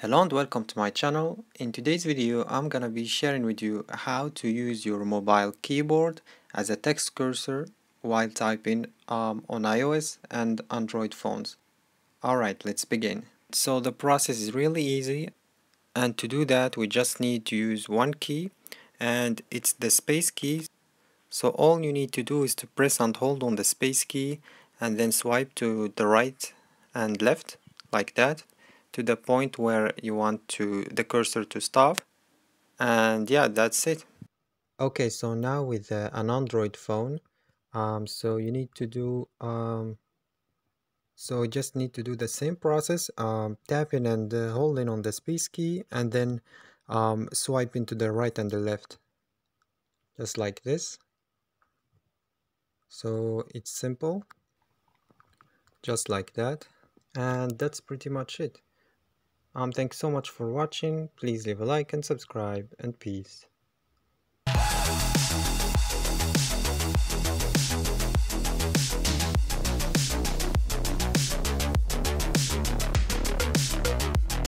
Hello and welcome to my channel. In today's video I'm gonna be sharing with you how to use your mobile keyboard as a text cursor while typing um, on iOS and Android phones. Alright, let's begin. So the process is really easy and to do that we just need to use one key and it's the space key. So all you need to do is to press and hold on the space key and then swipe to the right and left like that to the point where you want to the cursor to stop. And yeah that's it. Okay so now with uh, an android phone um, so you need to do um, so just need to do the same process um, tapping and uh, holding on the space key and then um, swiping to the right and the left. Just like this. So it's simple. Just like that. And that's pretty much it um, thanks so much for watching. Please leave a like and subscribe and peace.